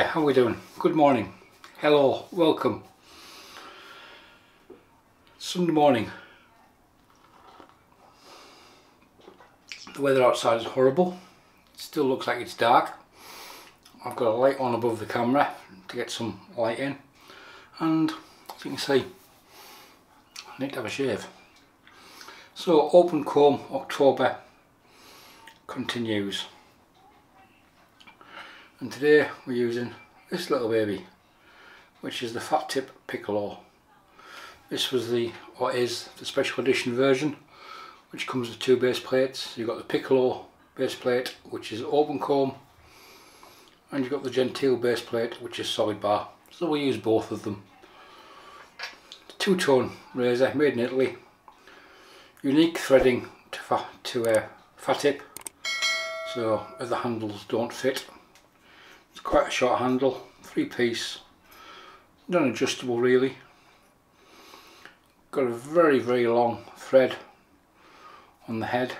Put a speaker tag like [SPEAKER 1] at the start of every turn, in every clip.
[SPEAKER 1] Hiya, how we doing? Good morning. Hello, welcome. Sunday morning. The weather outside is horrible. It still looks like it's dark. I've got a light on above the camera to get some light in. And as you can see, I need to have a shave. So open comb October continues and today we're using this little baby which is the Fatip piccolo. This was the what is the special edition version which comes with two base plates. You've got the piccolo base plate which is open comb and you've got the gentile base plate which is solid bar. So we use both of them. Two tone razor made in Italy. Unique threading to, fa to a Fatip so the handles don't fit quite a short handle, three piece, non adjustable really. Got a very very long thread on the head.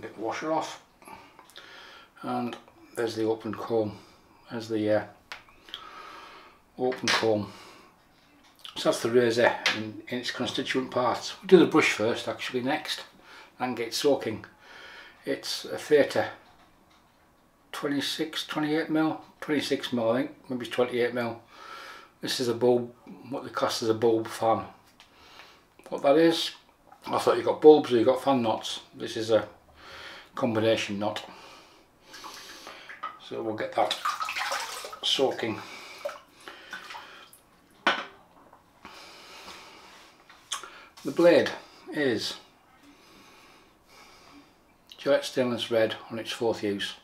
[SPEAKER 1] Get the washer off and there's the open comb, there's the uh, open comb. So that's the razor in, in its constituent parts. We'll do the brush first actually next and get soaking. It's a Thater 26, 28 mil, 26 mil I think, maybe 28 mil. This is a bulb, what they class as a bulb fan. What that is, I thought you got bulbs or you got fan knots. This is a combination knot. So we'll get that soaking. The blade is Gillette stainless red on its fourth use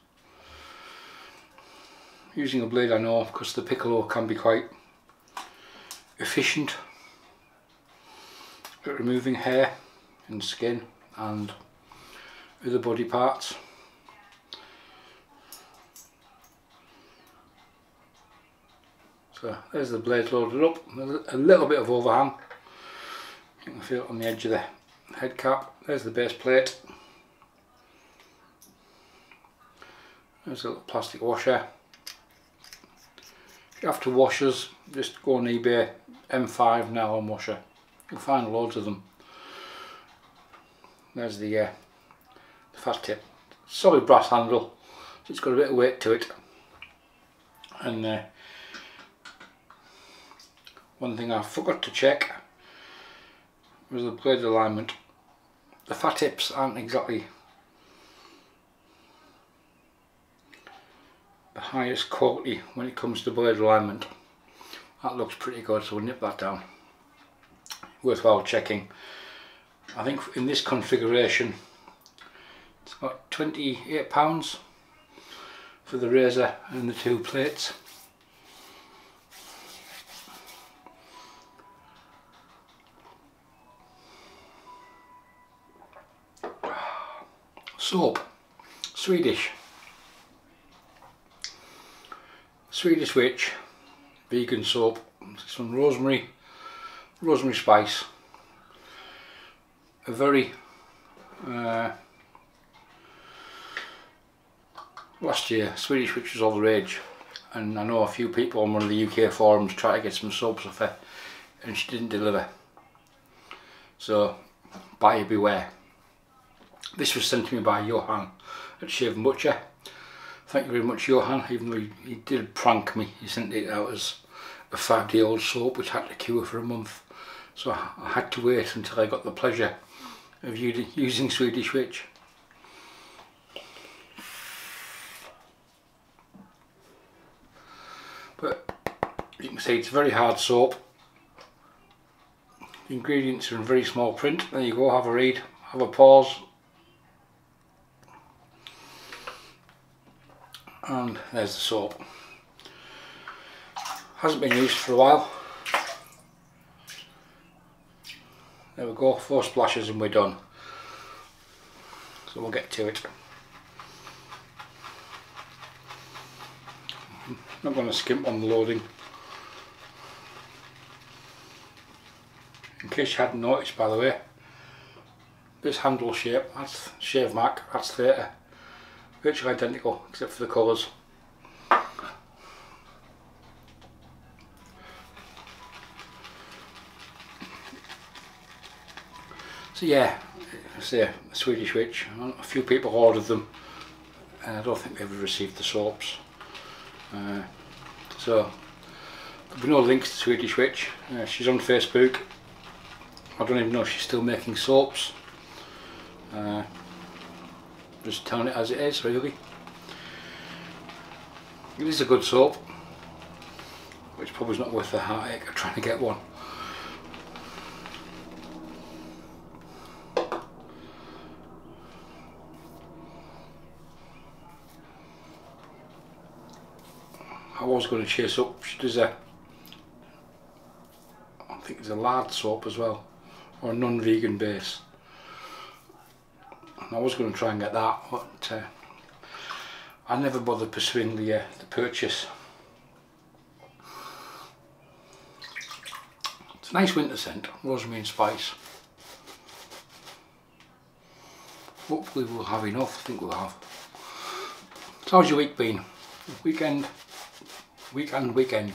[SPEAKER 1] using a blade I know because the piccolo can be quite efficient at removing hair and skin and other body parts. So there's the blade loaded up, a little bit of overhang, you can feel it on the edge of the head cap, there's the base plate, there's a little plastic washer after washers just go on eBay M5 nylon washer. You'll find loads of them. There's the, uh, the Fatip. Solid brass handle. So it's got a bit of weight to it. And uh, one thing I forgot to check was the blade alignment. The Fatips aren't exactly the highest quality when it comes to blade alignment. That looks pretty good so we'll nip that down. Worthwhile checking. I think in this configuration it's about £28 for the razor and the two plates. Soap, Swedish. Swedish Witch vegan soap, some rosemary, rosemary spice, a very uh, last year Swedish Witch was all the rage. And I know a few people on one of the UK forums tried to get some soaps off her and she didn't deliver. So buyer beware. This was sent to me by Johan at Shave Butcher Thank you very much Johan, even though he, he did prank me. He sent it out as a five day old soap which had to cure for a month. So I, had to wait until I got the pleasure of using Swedish Witch. But you can see it's very hard soap. The ingredients are in very small print. There you go, have a read, have a pause, and there's the soap. Hasn't been used for a while. There we go four splashes and we're done. So we'll get to it. I'm not going to skimp on the loading. In case you hadn't noticed by the way this handle shape that's shave mark that's 30 virtually identical except for the colours. So yeah, it's a Swedish witch. A few people ordered them and I don't think they ever received the soaps. Uh, so there'll be no links to Swedish witch. Uh, she's on Facebook. I don't even know if she's still making soaps. Uh, just telling it as it is really. It is a good soap, which probably is not worth the heartache of trying to get one. I was going to chase up, she does a, I think there's a lard soap as well, or non-vegan base. I was going to try and get that, but uh, I never bothered pursuing the, uh, the purchase. It's a nice winter scent, rosemary and spice. Hopefully we'll have enough, I think we'll have. So how's your week been? Weekend? Weekend, weekend.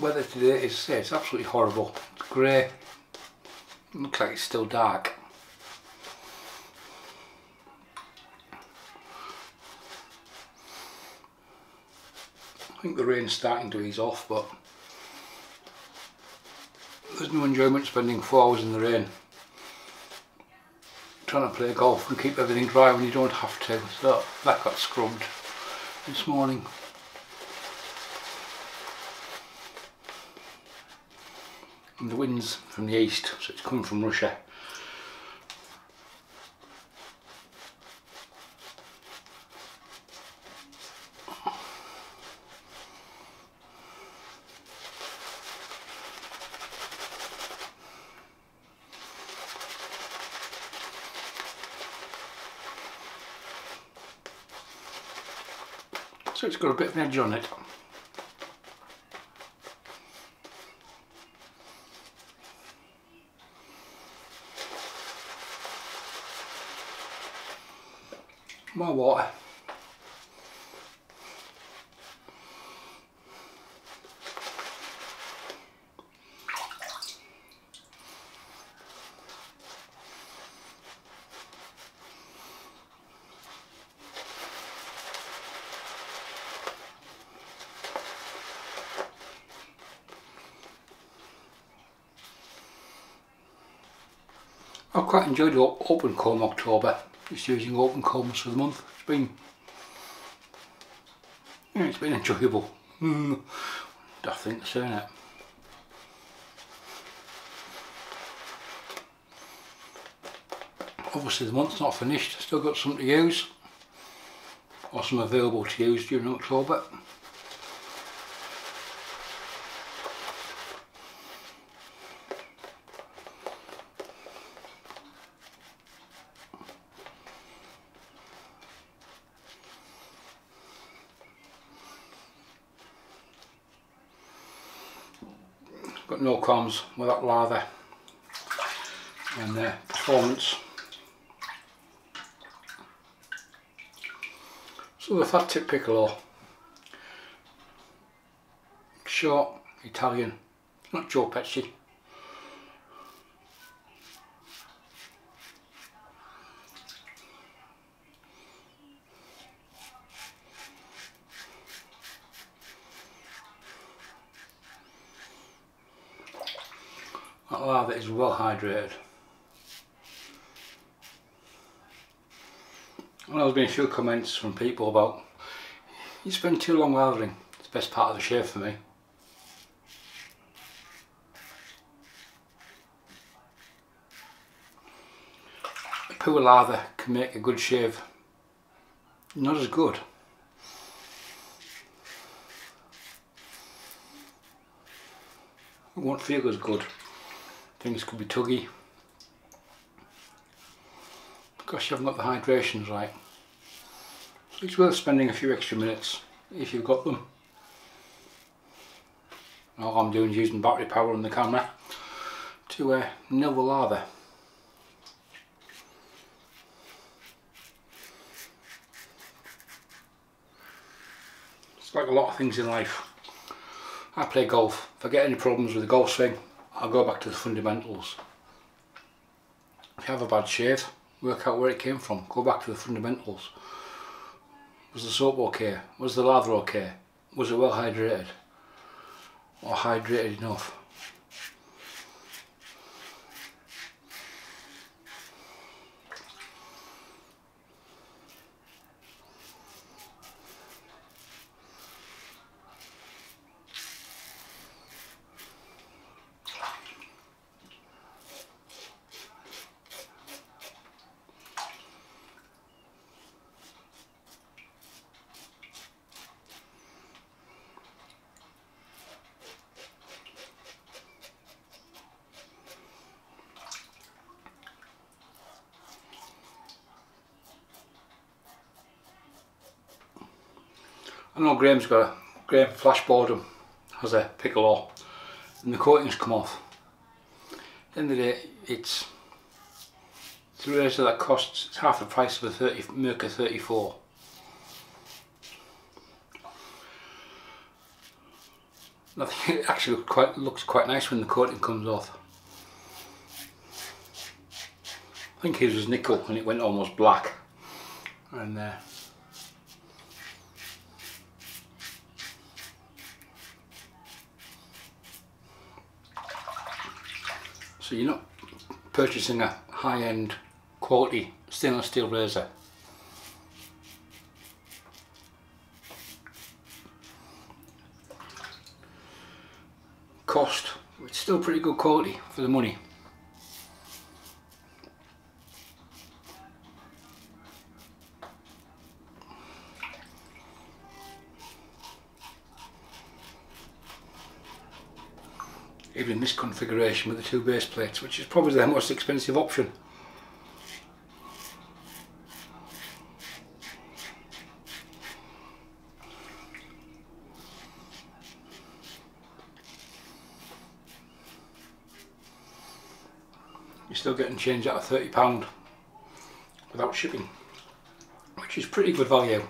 [SPEAKER 1] Weather today is it's absolutely horrible. It's grey. Looks like it's still dark. I think the rain's starting to ease off but there's no enjoyment spending four hours in the rain trying to play golf and keep everything dry when you don't have to so that got scrubbed this morning the wind's from the east so it's coming from Russia. So it's got a bit of an edge on it more water. I've quite enjoyed the open comb October just using open combs for the month. It's been yeah, it's been enjoyable. Mm, I think saying it. Obviously the month's not finished, still got some to use or some available to use during October. Qualms with that lather and their performance. So the Fatip piccolo, short, Italian, not Joe Pesci. That lather is well hydrated. And there's been a few comments from people about you spend too long lathering. It's the best part of the shave for me. A poor lather can make a good shave not as good. It won't feel as good things could be tuggy. because you haven't got the hydrations right. So it's worth spending a few extra minutes if you've got them. All I'm doing is using battery power on the camera to uh, nil the lather. It's like a lot of things in life. I play golf. If I get any problems with the golf swing, I'll go back to the fundamentals. If you have a bad shave, work out where it came from. Go back to the fundamentals. Was the soap okay? Was the lather okay? Was it well hydrated? Or hydrated enough? I know Graham's got a Graham flash boredom has a piccolo and the coatings come off. At the end of the day it's it's a razor that costs it's half the price of a 30 Merkur 34. I think it actually quite looks quite nice when the coating comes off. I think his was nickel and it went almost black and uh, So you're not purchasing a high-end quality stainless steel razor. Cost, it's still pretty good quality for the money. Even in this configuration with the two base plates which is probably the most expensive option. You're still getting change out of £30 without shipping which is pretty good value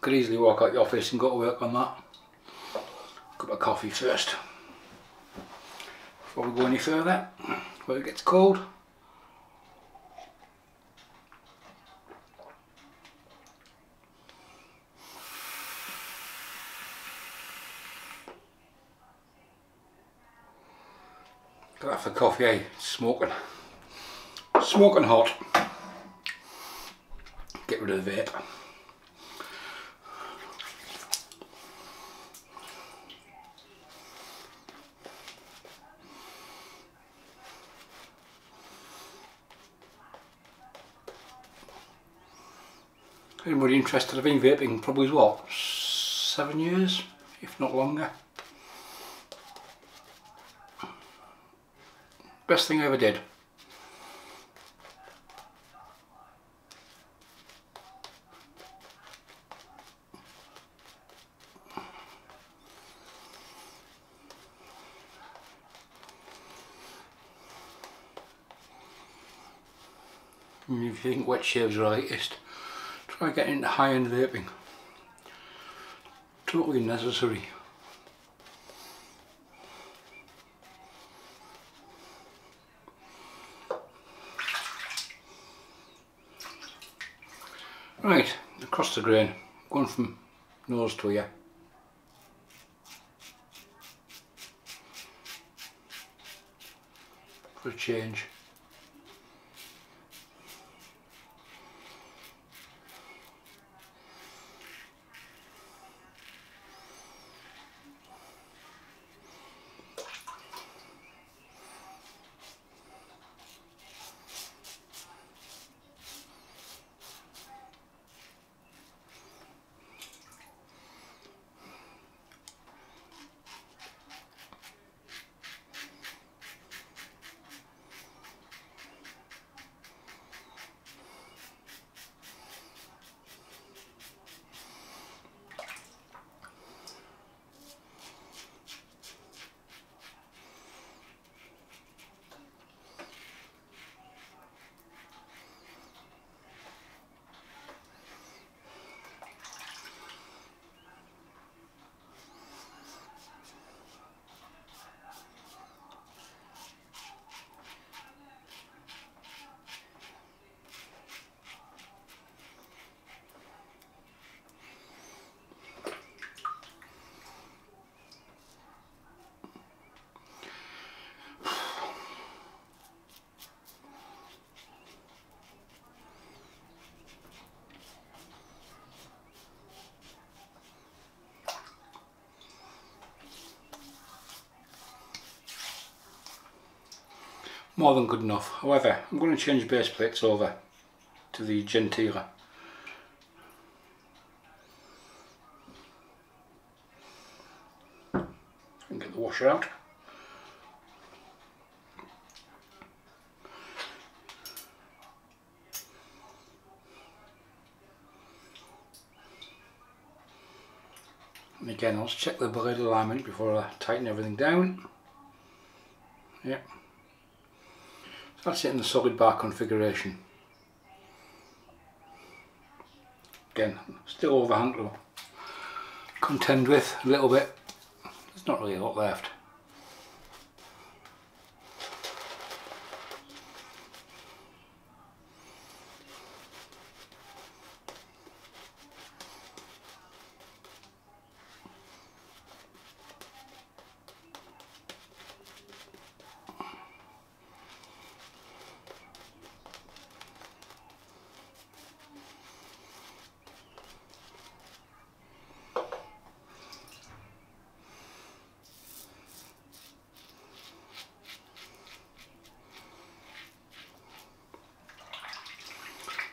[SPEAKER 1] Could, easily walk out the office and go to work on that. Cup of coffee first. Before we go any further, where it gets cold. Got that for coffee, eh? Smoking. Smoking hot. Get rid of the vape. Anybody interested, I've been vaping probably what, seven years, if not longer. Best thing I ever did. if you think wet shaves are the latest, try getting into high-end vaping. Totally necessary. Right, across the grain, going from nose to ear. For a change. More than good enough. However, I'm going to change base plates over to the Gentile. And get the washer out. And again, let's check the blade alignment before I tighten everything down. Yep. That's it in the solid bar configuration. Again, still overhand to contend with a little bit. There's not really a lot left.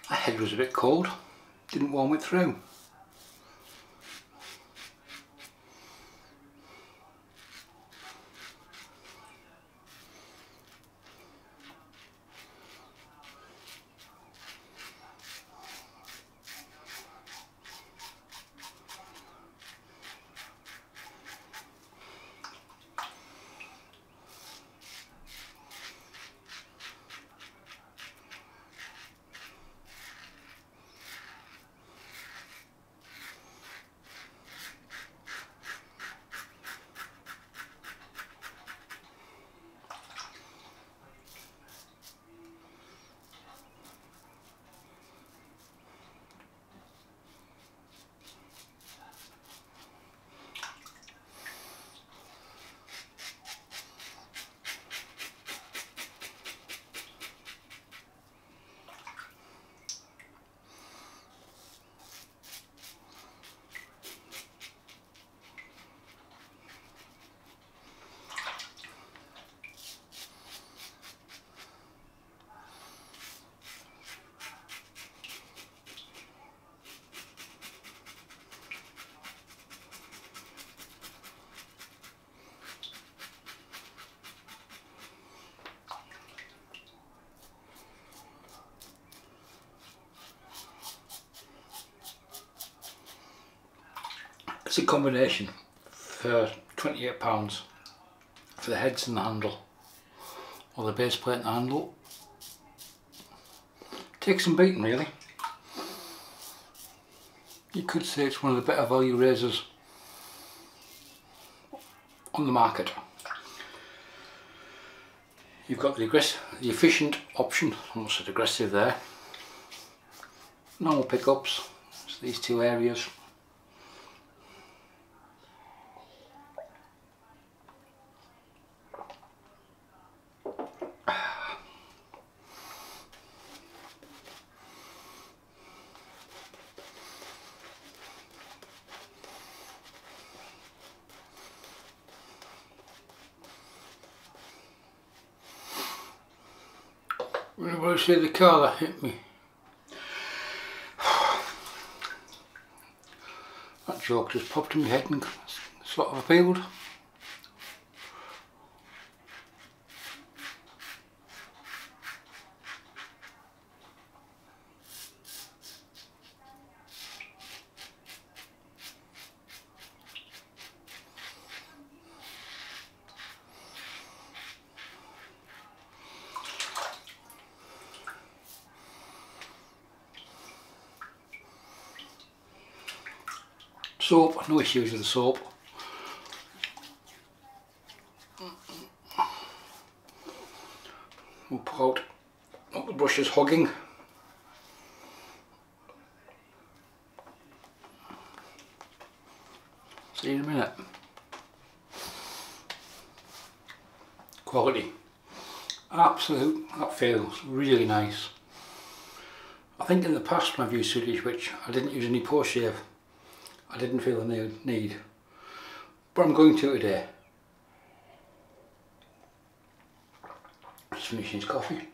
[SPEAKER 1] The head was a bit cold, didn't warm it through. It's a combination for £28 for the heads and the handle or the base plate and the handle. Takes some beating really. You could say it's one of the better value razors on the market. You've got the aggressive, the efficient option, almost said aggressive there. Normal pickups, so these two areas. Anybody see the car that hit me? That joke just popped in my head and sort of appealed. Soap, no issues with the soap. We'll pull out what the brush is hogging. See you in a minute. Quality. Absolute, that feels really nice. I think in the past when I've used Swedish Witch I didn't use any post shave I didn't feel the need. But I'm going to today. just finishing his coffee.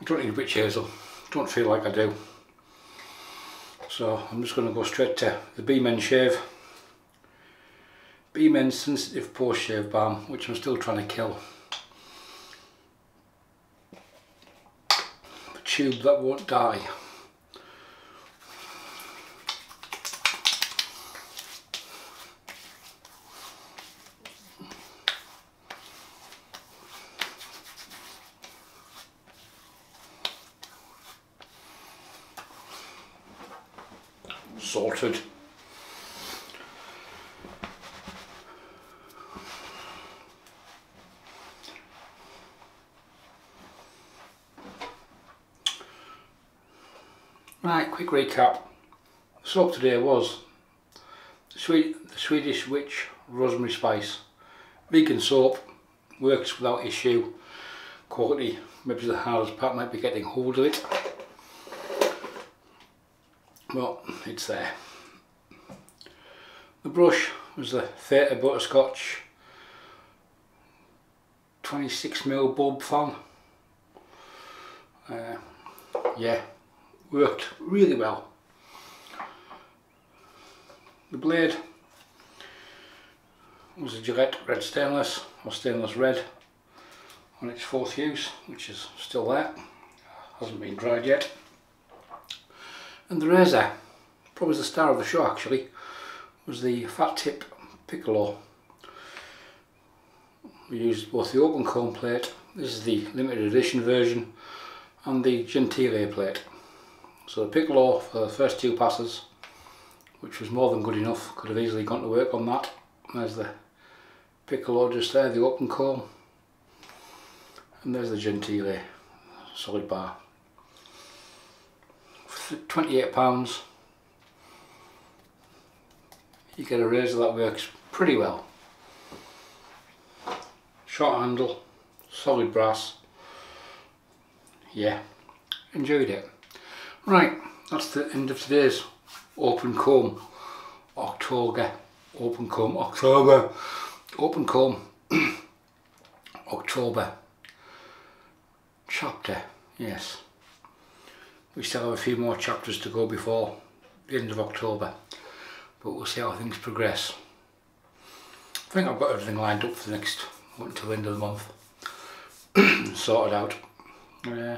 [SPEAKER 1] I don't need a witch hazel, don't feel like I do. So I'm just going to go straight to the B-Men Shave. B-Men Sensitive Post Shave Balm, which I'm still trying to kill. Tube that won't die. sorted. Right, quick recap. The soap today was the, sweet, the Swedish Witch Rosemary Spice. Vegan soap, works without issue. Quality, maybe the hardest part might be getting hold of it well it's there the brush was the Thater Butterscotch 26mm bulb fan uh, yeah worked really well the blade was a Gillette red stainless or stainless red on its fourth use which is still there hasn't been dried yet and the razor, probably the star of the show actually, was the Fatip piccolo. We used both the open comb plate, this is the limited edition version, and the Gentile plate. So the piccolo for the first two passes, which was more than good enough, could have easily gone to work on that. There's the piccolo just there, the open comb, and there's the Gentile solid bar. £28 you get a razor that works pretty well. Short handle solid brass. Yeah enjoyed it right that's the end of today's open comb October open comb October open comb October chapter yes we still have a few more chapters to go before the end of October but we'll see how things progress. I think I've got everything lined up for the next until the end of the month sorted out. Uh,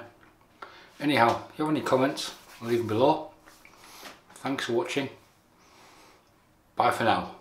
[SPEAKER 1] anyhow, if you have any comments, leave them below. Thanks for watching. Bye for now.